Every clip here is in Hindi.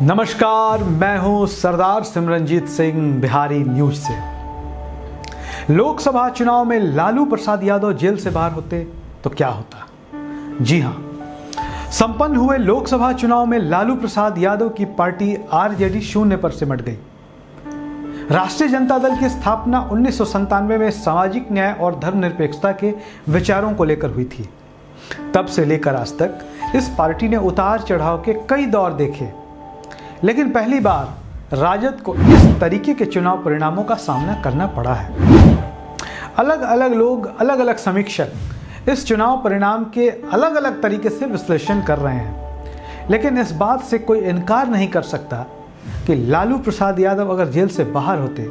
नमस्कार, मैं हूँ सरदार सिमरनजीत सिंह, बिहारी न्यूज़ से। लोकसभा चुनाव में लालू प्रसाद यादव जेल से बाहर होते तो क्या होता? जी हाँ, संपन्न हुए लोकसभा चुनाव में लालू प्रसाद यादव की पार्टी आरजेडी शून्य पर सिमट गई। राष्ट्रीय जनता दल की स्थापना उन्नीस में सामाजिक न्याय और धर्मनिरपेक्षता के विचारों को लेकर हुई थी। तब से लेकर आज तक इस पार्टी ने उतार चढ़ाव के कई दौर देखे। लेकिन पहली बार राजद को इस तरीके के चुनाव परिणामों का सामना करना पड़ा है। अलग अलग लोग अलग अलग समीक्षक इस चुनाव परिणाम के अलग अलग तरीके से विश्लेषण कर रहे हैं। लेकिन इस बात से कोई इनकार नहीं कर सकता कि लालू प्रसाद यादव अगर जेल से बाहर होते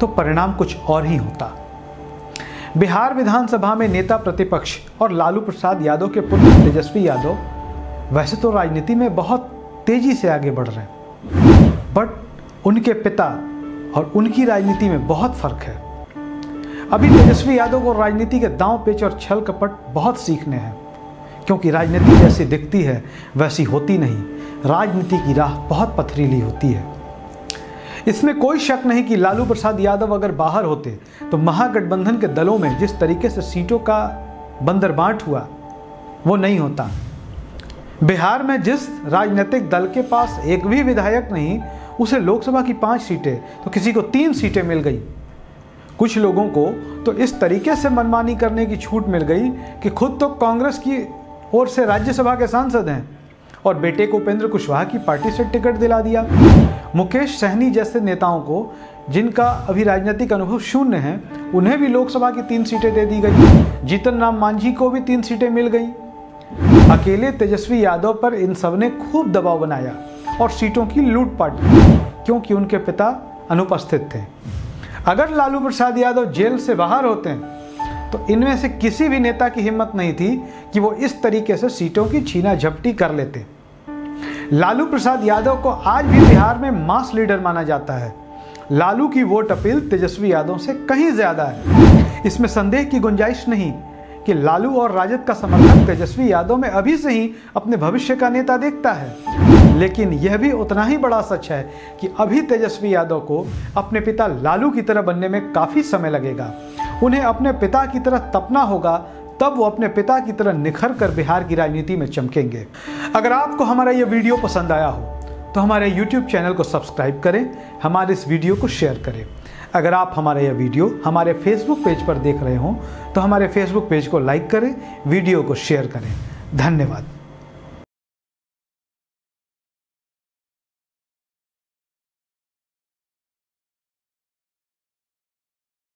तो परिणाम कुछ और ही होता। बिहार विधानसभा में नेता प्रतिपक्ष और लालू प्रसाद यादव के पुत्र तेजस्वी यादव, वैसे तो राजनीति में बहुत तेज़ी से आगे बढ़ रहे हैं। बट उनके पिता और उनकी राजनीति में बहुत फ़र्क है। अभी तेजस्वी यादव को राजनीति के दांव, पेच और छल कपट बहुत सीखने हैं। क्योंकि राजनीति जैसी दिखती है, वैसी होती नहीं। राजनीति की राह बहुत पथरीली होती है। इसमें कोई शक नहीं कि लालू प्रसाद यादव अगर बाहर होते तो महागठबंधन के दलों में जिस तरीके से सीटों का बंदरबांट हुआ, वो नहीं होता। बिहार में जिस राजनीतिक दल के पास एक भी विधायक नहीं, उसे लोकसभा की पाँच सीटें तो किसी को तीन सीटें मिल गई। कुछ लोगों को तो इस तरीके से मनमानी करने की छूट मिल गई कि खुद तो कांग्रेस की ओर से राज्यसभा के सांसद हैं और बेटे को उपेंद्र कुशवाहा की पार्टी से टिकट दिला दिया। मुकेश सहनी जैसे नेताओं को, जिनका अभी राजनीतिक अनुभव शून्य है, उन्हें भी लोकसभा की तीन सीटें दे दी गई। जीतन राम मांझी को भी तीन सीटें मिल गई। अकेले तेजस्वी यादव पर इन सबने खूब दबाव बनाया और सीटों की लूटपाट की, क्योंकि उनके पिता अनुपस्थित थे। अगर लालू प्रसाद यादव जेल से बाहर होते हैं तो इनमें से किसी भी नेता की हिम्मत नहीं थी कि वो इस तरीके से सीटों की छीना झपटी कर लेते। लालू प्रसाद यादव को आज भी बिहार में मास लीडर माना जाता है। लालू की वोट अपील तेजस्वी यादव से कहीं ज़्यादा है। इसमें संदेह की गुंजाइश नहीं कि लालू और राजद का समर्थन तेजस्वी यादव में अभी से ही अपने भविष्य का नेता देखता है। लेकिन यह भी उतना ही बड़ा सच है कि अभी तेजस्वी यादव को अपने पिता लालू की तरह बनने में काफ़ी समय लगेगा। उन्हें अपने पिता की तरह तपना होगा, तब वो अपने पिता की तरह निखर कर बिहार की राजनीति में चमकेंगे। अगर आपको हमारा यह वीडियो पसंद आया हो तो हमारे YouTube चैनल को सब्सक्राइब करें, हमारे इस वीडियो को शेयर करें। अगर आप हमारा यह वीडियो हमारे फेसबुक पेज पर देख रहे हों तो हमारे फेसबुक पेज को लाइक करें, वीडियो को शेयर करें। धन्यवाद।